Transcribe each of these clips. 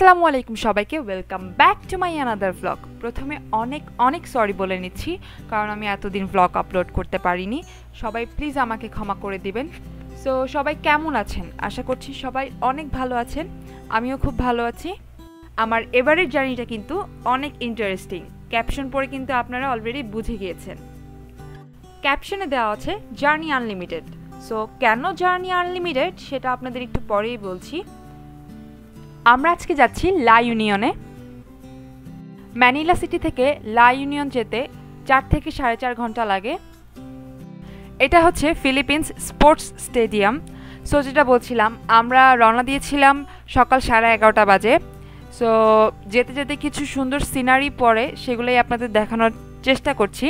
আসসালামু আলাইকুম সবাইকে welcome back to my another vlog প্রথমে অনেক অনেক সরি বলে নিচ্ছি, কারণ আমি এতদিন ভ্লগ আপলোড করতে পারিনি। সবাই প্লিজ আমাকে ক্ষমা করে দিবেন। সো সবাই কেমন আছেন? আশা করছি সবাই অনেক ভালো আছেন। আমিও খুব ভালো আছি। আমার এবারের জার্নিটা কিন্তু অনেক ইন্টারেস্টিং ক্যাপশন পড়ে কিন্তু আপনারা অলরেডি বুঝে গিয়েছেন। ক্যাপশনে দেওয়া আছে জার্নি আনলিমিটেড সো কেন জার্নি আনলিমিটেড সেটা আপনাদের একটু পরেই বলছি। আমরা আজকে যাচ্ছি লা ইউনিয়নে। ম্যানিলা সিটি থেকে লা ইউনিয়ন যেতে চার থেকে সাড়ে চার ঘণ্টা লাগে। এটা হচ্ছে ফিলিপিন্স স্পোর্টস স্টেডিয়াম। সো যেটা বলছিলাম, আমরা রওনা দিয়েছিলাম সকাল সাড়ে এগারোটা বাজে। সো যেতে যেতে কিছু সুন্দর সিনারি পরে সেগুলোই আপনাদের দেখানোর চেষ্টা করছি।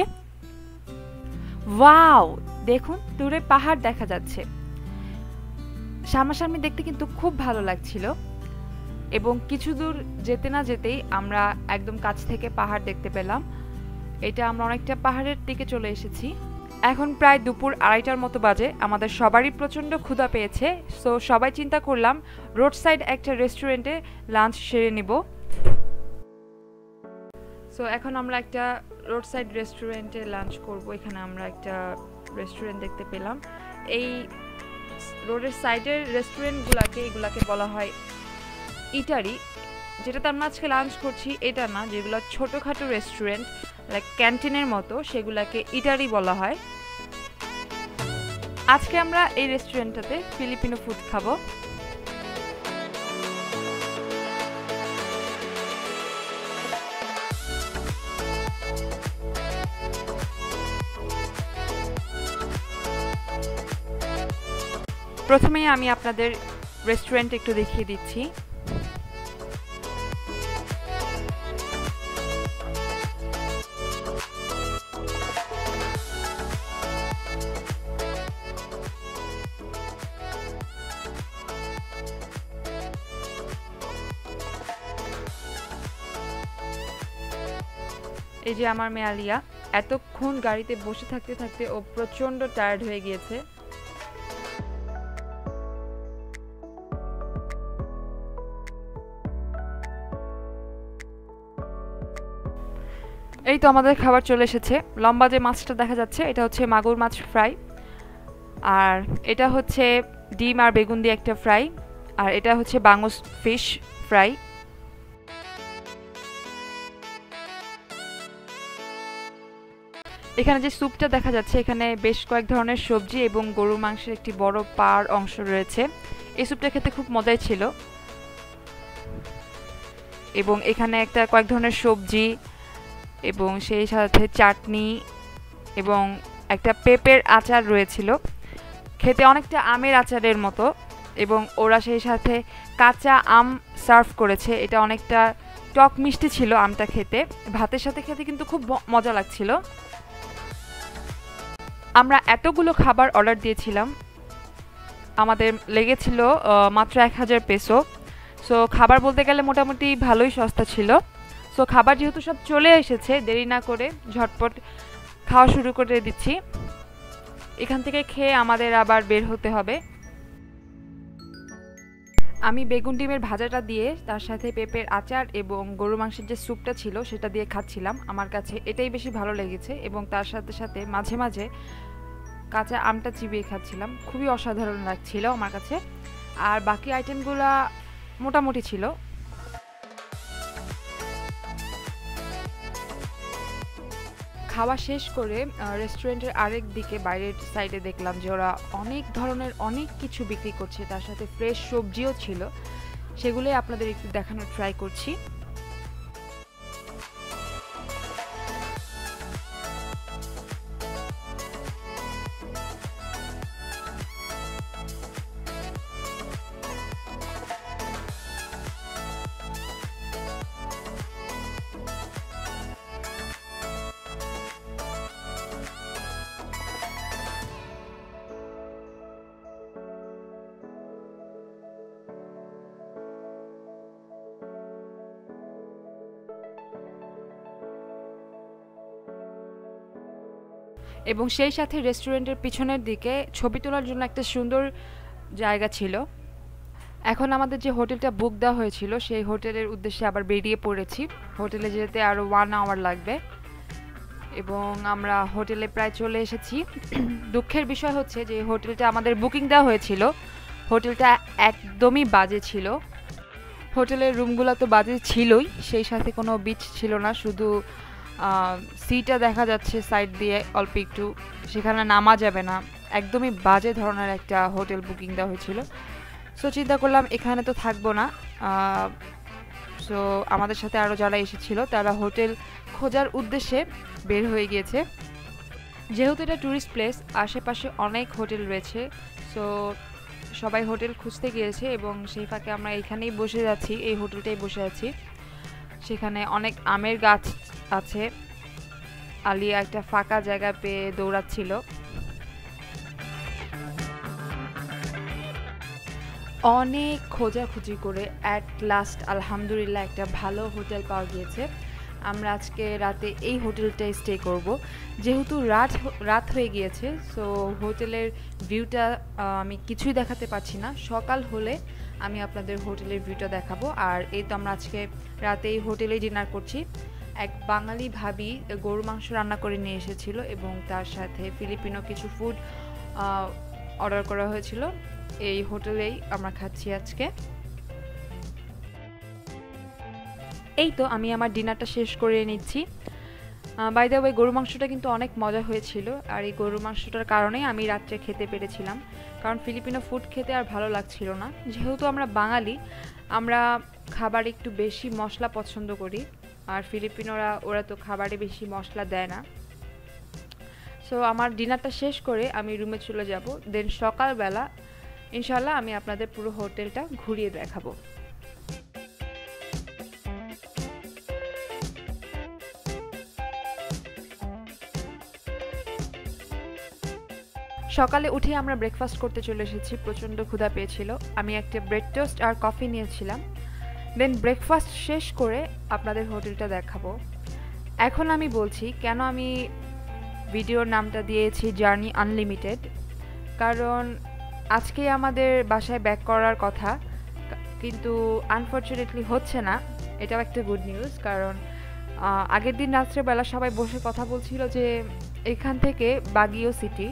ওয়াও! দেখুন, দূরে পাহাড় দেখা যাচ্ছে। সামনাসামনি দেখতে কিন্তু খুব ভালো লাগছিল। এবং কিছু দূর যেতে না যেতেই আমরা একদম কাছ থেকে পাহাড় দেখতে পেলাম। এটা আমরা অনেকটা পাহাড়ের দিকে চলে এসেছি। এখন প্রায় দুপুর আড়াইটার মতো বাজে। আমাদের সবারই প্রচণ্ড ক্ষুধা পেয়েছে। সো সবাই চিন্তা করলাম রোড সাইড একটা রেস্টুরেন্টে লাঞ্চ সেরে নিব। সো এখন আমরা একটা রোড সাইড রেস্টুরেন্টে লাঞ্চ করব। এখানে আমরা একটা রেস্টুরেন্ট দেখতে পেলাম। এই রোডের সাইডের রেস্টুরেন্টগুলোকে এগুলাকে বলা হয় ইটারি, যেটাতে আমরা আজকে লাঞ্চ করছি, এটা না, যেগুলো ছোটোখাটো রেস্টুরেন্ট লাইক ক্যান্টিনের মতো, সেগুলাকে ইটারি বলা হয়। আজকে আমরা এই রেস্টুরেন্টটাতে ফিলিপিনো ফুড খাব। প্রথমেই আমি আপনাদের রেস্টুরেন্ট একটু দেখিয়ে দিচ্ছি। এই যে আমার মেয়ে আলিয়া, এতক্ষণ গাড়িতে বসে থাকতে থাকতে ও প্রচণ্ড টায়ার্ড হয়ে গিয়েছে। এই তো আমাদের খাবার চলে এসেছে। লম্বা যে মাছটা দেখা যাচ্ছে, এটা হচ্ছে মাগুর মাছ ফ্রাই আর এটা হচ্ছে ডিম আর বেগুন দিয়ে একটা ফ্রাই আর এটা হচ্ছে বাংস ফিশ ফ্রাই এখানে যে স্যুপটা দেখা যাচ্ছে, এখানে বেশ কয়েক ধরনের সবজি এবং গরু মাংসের একটি বড় পার অংশ রয়েছে। এই স্যুপটা খেতে খুব মজাই ছিল। এবং এখানে একটা কয়েক ধরনের সবজি এবং সেই সাথে চাটনি এবং একটা পেঁপের আচার রয়েছিল। খেতে অনেকটা আমের আচারের মতো এবং ওরা সেই সাথে কাঁচা আম সার্ভ করেছে। এটা অনেকটা টক মিষ্টি ছিল আমটা খেতে। ভাতের সাথে খেতে কিন্তু খুব মজা লাগছিল। আমরা এতগুলো খাবার অর্ডার দিয়েছিলাম। আমাদের লেগেছিল মাত্র এক হাজার পেসো। সো খাবার বলতে গেলে মোটামুটি ভালোই সস্তা ছিল। সো খাবার যেহেতু সব চলে এসেছে, দেরি না করে ঝটপট খাওয়া শুরু করে দিচ্ছি। এখান থেকে খেয়ে আমাদের আবার বের হতে হবে। আমি বেগুন ডিমের ভাজাটা দিয়ে তার সাথে পেঁপের আচার এবং গরু মাংসের যে স্যুপটা ছিল সেটা দিয়ে খাচ্ছিলাম। আমার কাছে এটাই বেশি ভালো লেগেছে এবং তার সাথে সাথে মাঝে মাঝে কাঁচা আমটা চিবিয়ে খাচ্ছিলাম। খুবই অসাধারণ লাগছিল আমার কাছে। আর বাকি আইটেমগুলো মোটামুটি ছিল। খাওয়া শেষ করে রেস্টুরেন্টের আরেক দিকে বাইরের সাইডে দেখলাম যে ওরা অনেক ধরনের অনেক কিছু বিক্রি করছে। তার সাথে ফ্রেশ সবজিও ছিল। সেগুলোই আপনাদের একটু দেখানোর ট্রাই করছি। এবং সেই সাথে রেস্টুরেন্টের পিছনের দিকে ছবি তোলার জন্য একটা সুন্দর জায়গা ছিল। এখন আমাদের যে হোটেলটা বুক দেওয়া হয়েছিল, সেই হোটেলের উদ্দেশ্যে আবার বেরিয়ে পড়েছি। হোটেলে যেতে আরও ওয়ান আওয়ার লাগবে এবং আমরা হোটেলে প্রায় চলে এসেছি। দুঃখের বিষয় হচ্ছে যে হোটেলটা আমাদের বুকিং দেওয়া হয়েছিল, হোটেলটা একদমই বাজে ছিল। হোটেলের রুমগুলো তো বাজে ছিলই, সেই সাথে কোনো বিচ ছিল না, শুধু সিটা দেখা যাচ্ছে সাইড দিয়ে অল্প একটু। সেখানে নামা যাবে না। একদমই বাজে ধরনের একটা হোটেল বুকিং দেওয়া হয়েছিল। সো চিন্তা করলাম এখানে তো থাকব না। সো আমাদের সাথে আরও যারা এসেছিল, তারা হোটেল খোঁজার উদ্দেশ্যে বের হয়ে গিয়েছে। যেহেতু এটা ট্যুরিস্ট প্লেস আশেপাশে অনেক হোটেল রয়েছে। সো সবাই হোটেল খুঁজতে গিয়েছে এবং সেই ফাঁকে আমরা এখানেই বসে যাচ্ছি এই হোটেলটাই বসে আছি। সেখানে অনেক আমের গাছ আছে। আলিয়া একটা ফাঁকা জায়গা পেয়ে দৌড়াচ্ছিল। অনেক খোঁজাখুঁজি করে অ্যাট লাস্ট আলহামদুলিল্লাহ, একটা ভালো হোটেল পাওয়া গিয়েছে। আমরা আজকে রাতে এই হোটেলটায় স্টে করব। যেহেতু রাত রাত হয়ে গিয়েছে সো হোটেলের ভিউটা আমি কিছুই দেখাতে পারছি না। সকাল হলে আমি আপনাদের হোটেলের ভিউটা দেখাবো। আর এই তো আমরা আজকে রাতে এই হোটেলেই ডিনার করছি। এক বাঙালি ভাবি গরু মাংস রান্না করে নিয়ে এসেছিল এবং তার সাথে ফিলিপিনো কিছু ফুড অর্ডার করা হয়েছিল। এই হোটেলেই আমরা খাচ্ছি আজকে। এই তো আমি আমার ডিনারটা শেষ করে নিচ্ছি। বাই ওয়ে গরু মাংসটা কিন্তু অনেক মজা হয়েছিল। আর এই গরু মাংসটার কারণেই আমি রাত্রে খেতে পেরেছিলাম। কারণ ফিলিপিনো ফুড খেতে আর ভালো লাগছিল না। যেহেতু আমরা বাঙালি, আমরা খাবার একটু বেশি মশলা পছন্দ করি। আর ফিলিপিনোরা, ওরা তো খাবারে বেশি মশলা দেয় না। সো আমার ডিনারটা শেষ করে আমি রুমে চলে যাব। দেন সকালবেলা ইনশাল্লাহ আমি আপনাদের পুরো হোটেলটা ঘুরিয়ে দেখাবো। সকালে উঠে আমরা ব্রেকফাস্ট করতে চলে এসেছি। প্রচণ্ড ক্ষুধা পেয়েছিল। আমি একটা ব্রেড টোস্ট আর কফি নিয়েছিলাম। দেন ব্রেকফাস্ট শেষ করে আপনাদের হোটেলটা দেখাবো। এখন আমি বলছি, কেন আমি ভিডিওর নামটা দিয়েছি জার্নি আনলিমিটেড কারণ আজকেই আমাদের বাসায় ব্যাক করার কথা, কিন্তু আনফর্চুনেটলি হচ্ছে না। এটাও একটা গুড নিউজ কারণ আগের দিন রাত্রেবেলা সবাই বসে কথা বলছিল যে এখান থেকে বাগিও সিটি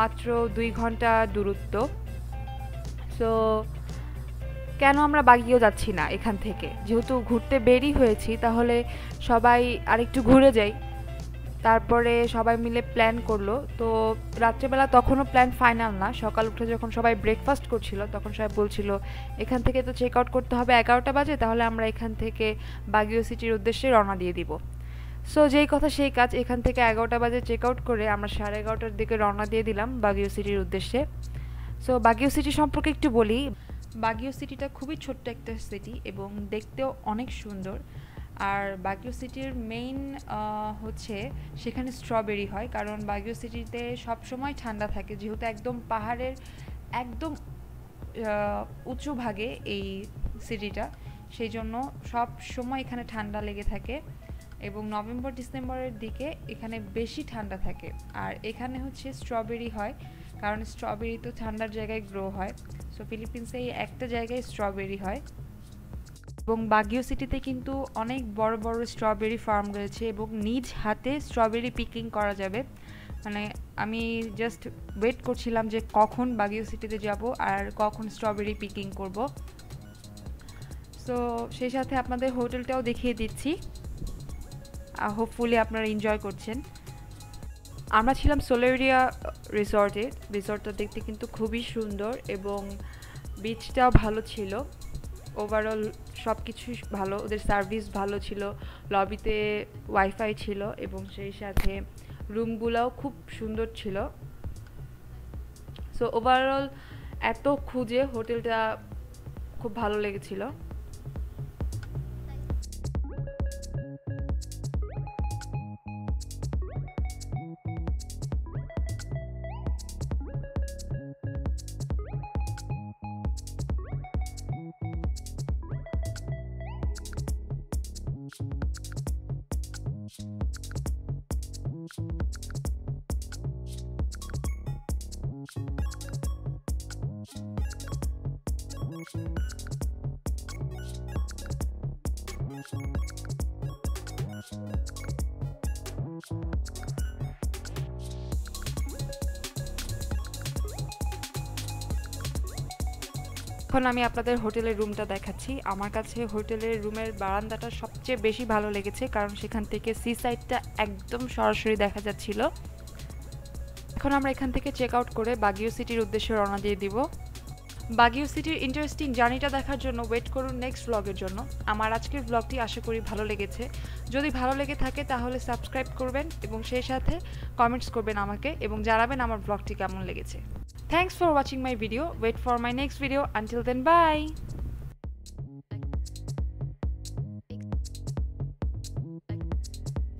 মাত্র দুই ঘণ্টা দূরত্ব। সো কেন আমরা বাগিয়েও যাচ্ছি না এখান থেকে? যেহেতু ঘুরতে বেরি হয়েছি, তাহলে সবাই আরেকটু ঘুরে যাই। তারপরে সবাই মিলে প্ল্যান করল। তো রাত্রেবেলা তখনও প্ল্যান ফাইনাল না। সকাল উঠে যখন সবাই ব্রেকফাস্ট করছিল, তখন সবাই বলছিল, এখান থেকে তো চেক আউট করতে হবে এগারোটা বাজে, তাহলে আমরা এখান থেকে বাগিও সিটির উদ্দেশ্যে রওনা দিয়ে দিব। সো যেই কথা সেই কাজ, এখান থেকে এগারোটা বাজে চেক আউট করে আমরা সাড়ে এগারোটার দিকে রওনা দিয়ে দিলাম বাগিও সিটির উদ্দেশ্যে। সো বাগিও সিটি সম্পর্কে একটু বলি। বাগিও সিটিটা খুবই ছোট্ট একটা সিটি এবং দেখতেও অনেক সুন্দর। আর বাগিও সিটির মেইন হচ্ছে সেখানে স্ট্রবেরি হয়, কারণ বাগিও সিটিতে সবসময় ঠান্ডা থাকে। যেহেতু একদম পাহাড়ের একদম উঁচু ভাগে এই সিটিটা সেই জন্য সব সময় এখানে ঠান্ডা লেগে থাকে এবং নভেম্বর ডিসেম্বরের দিকে এখানে বেশি ঠান্ডা থাকে। আর এখানে হচ্ছে স্ট্রবেরি হয়। কারণ স্ট্রবেরি তো ঠান্ডার জায়গায় গ্রো হয়। সো ফিলিপিন্সে এই একটা জায়গায় স্ট্রবেরি হয়। এবং বাগিও সিটিতে কিন্তু অনেক বড় বড় স্ট্রবেরি ফার্ম রয়েছে এবং নিজ হাতে স্ট্রবেরি পিকিং করা যাবে। মানে আমি জাস্ট ওয়েট করছিলাম যে কখন বাগিও সিটিতে যাব আর কখন স্ট্রবেরি পিকিং করব। সো সেই সাথে আপনাদের হোটেলটাও দেখিয়ে দিচ্ছি। হোপফুলি আপনারা এনজয় করছেন। আমরা ছিলাম সোলেরিয়া রিসর্টে। রিসর্টটা দেখতে কিন্তু খুবই সুন্দর এবং বিচটাও ভালো ছিল। ওভারঅল সব কিছুই ভালো, ওদের সার্ভিস ভালো ছিল লবিতে ওয়াইফাই ছিল এবং সেই সাথে রুমগুলোও খুব সুন্দর ছিল। সো ওভারঅল এত খুঁজে হোটেলটা খুব ভালো লেগেছিল। এখন আমি আপনাদের হোটেলের রুমটা দেখাচ্ছি। আমার কাছে হোটেলের রুমের বারান্দাটা সবচেয়ে বেশি ভালো লেগেছে, কারণ সেখান থেকে সি সাইডটা একদম সরাসরি দেখা যাচ্ছিল। এখন আমরা এখান থেকে চেক আউট করে বাগিও সিটির উদ্দেশ্যে রওনা দিয়ে দিব। বাগিও সিটির ইন্টারেস্টিং জার্নিটা দেখার জন্য ওয়েট করুন নেক্সট ব্লগের জন্য। আমার আজকের ব্লগটি আশা করি ভালো লেগেছে। যদি ভালো লেগে থাকে তাহলে সাবস্ক্রাইব করবেন এবং সেই সাথে কমেন্টস করবেন আমাকে এবং জানাবেন আমার ব্লগটি কেমন লেগেছে। Thanks for watching my video. Wait for my next video. Until then, bye.